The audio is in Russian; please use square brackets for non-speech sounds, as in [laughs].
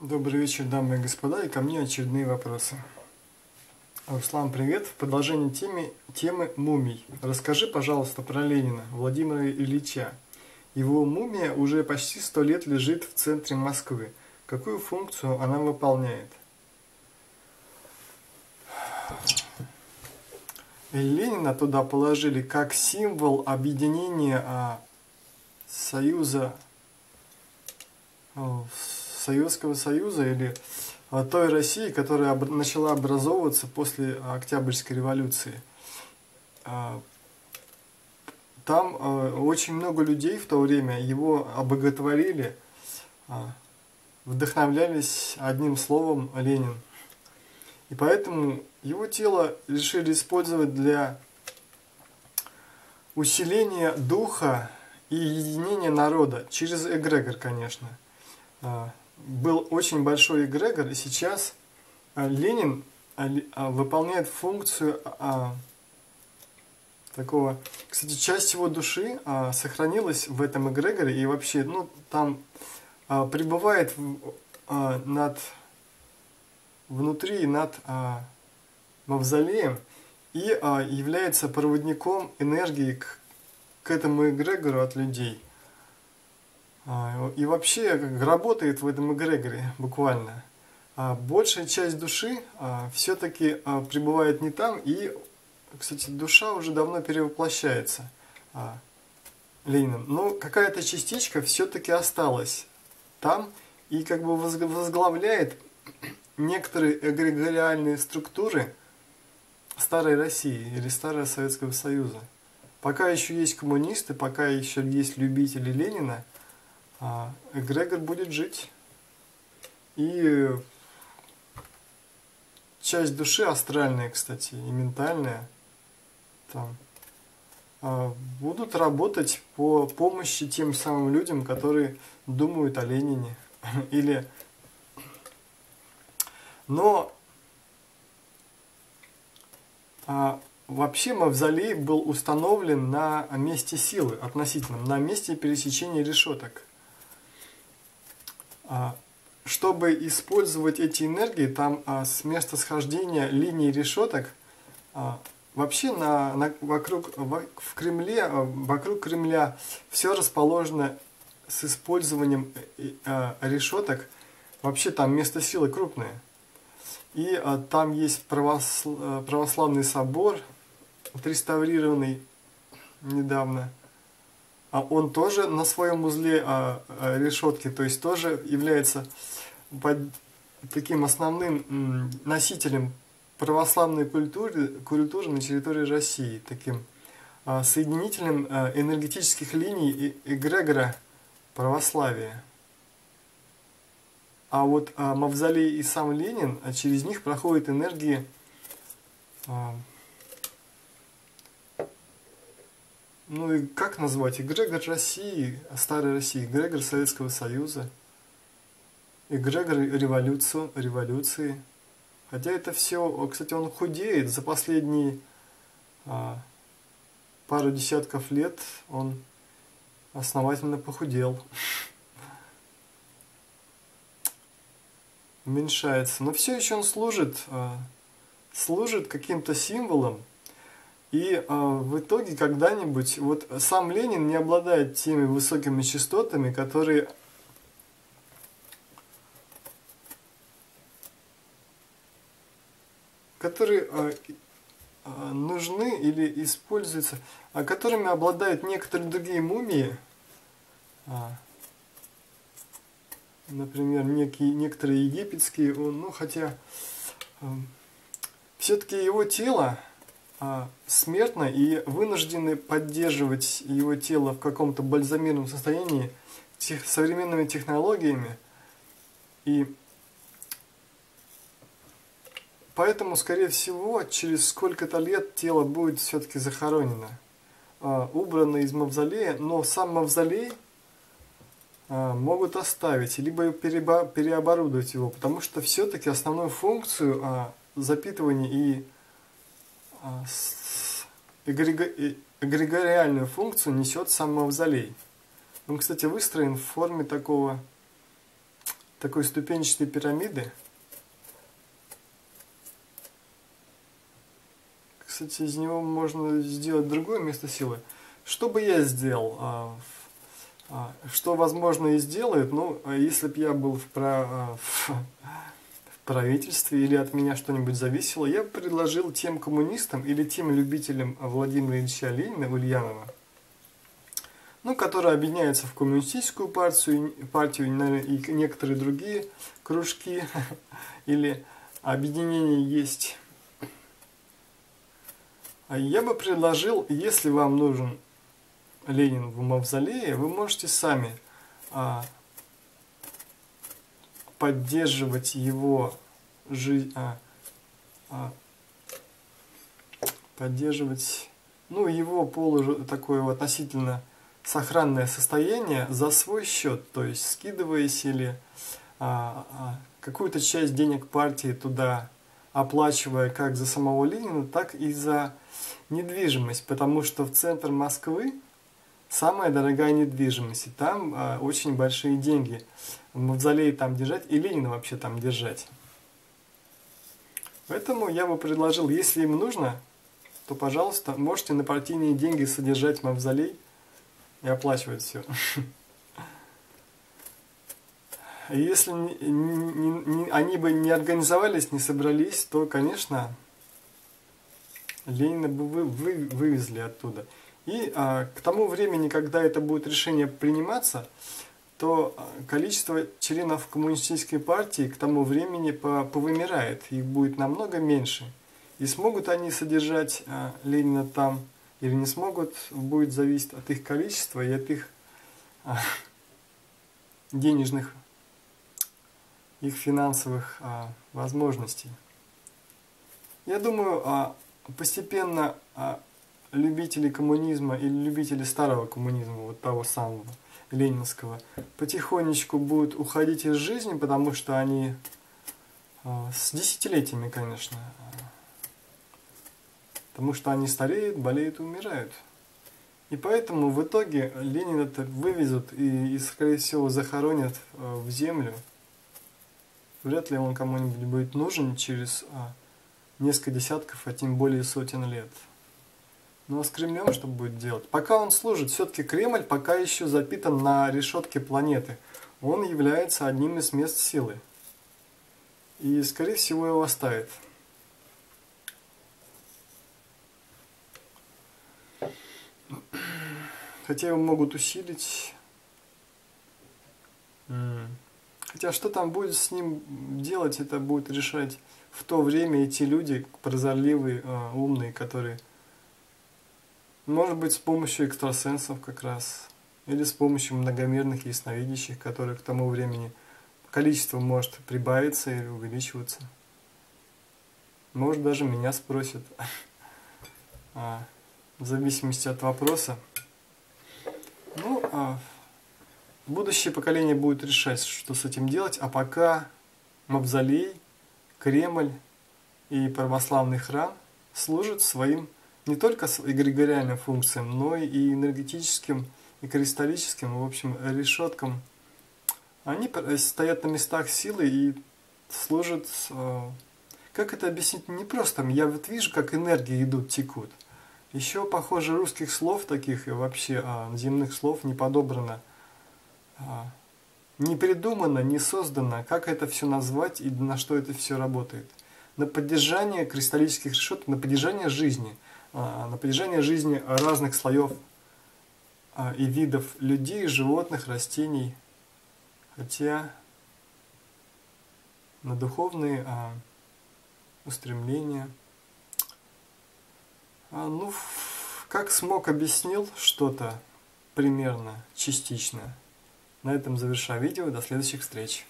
Добрый вечер, дамы и господа, и ко мне очередные вопросы. Руслан, привет. В продолжении темы, темы мумий. Расскажи, пожалуйста, про Ленина, Владимира Ильича. Его мумия уже почти сто лет лежит в центре Москвы. Какую функцию она выполняет? Ленина туда положили как символ объединения а, Союза Советского Союза или а, той России, которая начала образовываться после Октябрьской революции. А, там а, очень много людей в то время его обоготворили, вдохновлялись одним словом Ленин. И поэтому его тело решили использовать для усиления духа и единения народа через эгрегор, конечно был очень большой эгрегор, и сейчас а, Ленин а, а, выполняет функцию такого... Кстати, часть его души сохранилась в этом эгрегоре, и вообще, ну, там пребывает над внутри над мавзолеем и является проводником энергии к, к этому эгрегору от людей – а, и вообще работает в этом эгрегоре буквально. А большая часть души а, все-таки пребывает не там, и, кстати, душа уже давно перевоплощается Лениным. Но какая-то частичка все-таки осталась там и как бы возглавляет некоторые эгрегориальные структуры старой России или старого Советского Союза. Пока еще есть коммунисты, пока еще есть любители Ленина – а эгрегор будет жить. И часть души астральная, кстати, и ментальная, там, а, будут работать по помощи тем самым людям, которые думают о Ленине. [laughs] Или... Но а, вообще мавзолей был установлен на месте силы относительном, на месте пересечения решеток. А, чтобы использовать эти энергии, там а, с места схождения линий решеток а, вообще на, на, вокруг, в Кремле, вокруг Кремля все расположено с использованием э, решеток. Вообще там место силы крупное. И там есть православный собор, отреставрированный недавно – а он тоже на своем узле а, а, решетки, то есть тоже является под таким основным носителем православной культуры, культуры на территории России, таким а, соединителем а, энергетических линий и эгрегора православия. А вот а, Мавзолей и сам Ленин, а через них проходят энергии а, Ну и как назвать? Эгрегор России, старой России, эгрегор Советского Союза, эгрегор революцию, революции. Хотя это все, кстати, он худеет за последние а, пару десятков лет, он основательно похудел. Уменьшается. Но все еще он служит, а, служит каким-то символом, и э, в итоге когда-нибудь, вот сам Ленин не обладает теми высокими частотами, которые которые э, нужны или используются, а которыми обладают некоторые другие мумии, а, например, некие, некоторые египетские, ну хотя э, все-таки его тело смертно и вынуждены поддерживать его тело в каком-то бальзамирном состоянии тех, современными технологиями. И поэтому, скорее всего, через сколько-то лет тело будет все-таки захоронено, а, убрано из мавзолея, но сам мавзолей а, могут оставить, либо переоборудовать его, потому что все-таки основную функцию запитывания и а, эгрегориальную функцию несет сам мавзолей. Он, кстати, выстроен в форме такого такой ступенчатой пирамиды. Кстати, из него можно сделать другое место силы. Что бы я сделал? А, а, что, возможно, и сделает, ну, если бы я был а, в, в правительстве или от меня что-нибудь зависело, я предложил тем коммунистам или тем любителям Владимира Ильича Ленина, Ульянова, ну, которые объединяются в коммунистическую партию, партию и некоторые другие кружки [laughs] или объединения есть. А я бы предложил, если вам нужен Ленин в мавзолее, вы можете сами а, поддерживать его жизнь, а, а, поддерживать, ну, его полу такое относительно сохранное состояние за свой счет, то есть скидываясь или а, а, какую-то часть денег партии туда оплачивая как за самого Ленина, так и за недвижимость, потому что в центр Москвы самая дорогая недвижимость, и там а, очень большие деньги. Мавзолей там держать и Ленина вообще там держать. Поэтому я бы предложил, если им нужно, то, пожалуйста, можете на партийные деньги содержать мавзолей и оплачивать все. [laughs] Если они бы не организовались, не собрались, то, конечно, Ленина бы вы, вы, вывезли оттуда. И а, к тому времени, когда это будет решение приниматься, то а, количество членов коммунистической партии к тому времени по, повымирает, их будет намного меньше. И смогут они содержать а, Ленина там или не смогут, будет зависеть от их количества и от их а, денежных их финансовых возможностей. Я думаю, постепенно любители коммунизма или любители старого коммунизма, вот того самого ленинского, потихонечку будут уходить из жизни, потому что они а, с десятилетиями, конечно, потому что они стареют, болеют и умирают. И поэтому в итоге Ленина вывезут и, и, скорее всего, захоронят а, в землю – вряд ли он кому-нибудь будет нужен через а, несколько десятков, а тем более сотен лет. С Кремлем что будет делать? Пока он служит, все-таки Кремль пока еще запитан на решетке планеты. Он является одним из мест силы. И, скорее всего, его оставит. Хотя его могут усилить. Хотя что там будет с ним делать, это будет решать в то время эти люди, прозорливые, а, умные, которые, может быть, с помощью экстрасенсов как раз, или с помощью многомерных ясновидящих, которые к тому времени количество может прибавиться или увеличиваться. Может, даже меня спросят, [laughs] а, в зависимости от вопроса. Ну, а Будущее поколение будет решать, что с этим делать, а пока Мавзолей, Кремль и православный храм служат своим не только эгрегориальным функциям, но и энергетическим, и кристаллическим, в общем, решеткам. Они стоят на местах силы и служат, э, как это объяснить, не просто, я вот вижу, как энергии идут, текут. Еще, похоже, русских слов таких и вообще а, земных слов не подобрано – а, не придумано, не создано, как это все назвать и на что это все работает. На поддержание кристаллических решеток, на поддержание жизни, а, на поддержание жизни разных слоев а, и видов людей, животных, растений, хотя на духовные устремления. Ну, как смог объяснил что-то примерно, частично – на этом завершаю видео. До следующих встреч.